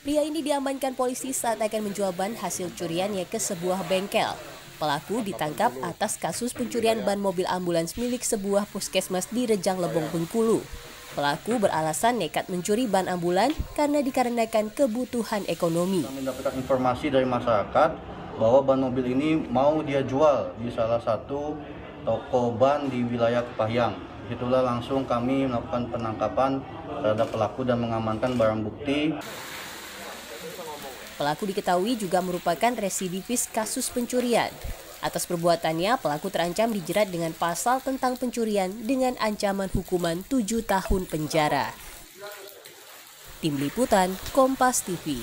Pria ini diamankan polisi saat akan menjual ban hasil curiannya ke sebuah bengkel. Pelaku ditangkap atas kasus pencurian ban mobil ambulans milik sebuah puskesmas di Rejang Lebong, Bengkulu. Pelaku beralasan nekat mencuri ban ambulan karena dikarenakan kebutuhan ekonomi. Kami mendapatkan informasi dari masyarakat bahwa ban mobil ini mau dia jual di salah satu toko ban di wilayah Kepahyang. Itulah langsung kami melakukan penangkapan terhadap pelaku dan mengamankan barang bukti. Pelaku diketahui juga merupakan residivis kasus pencurian. Atas perbuatannya, pelaku terancam dijerat dengan pasal tentang pencurian dengan ancaman hukuman 7 tahun penjara. Tim Liputan, Kompas TV.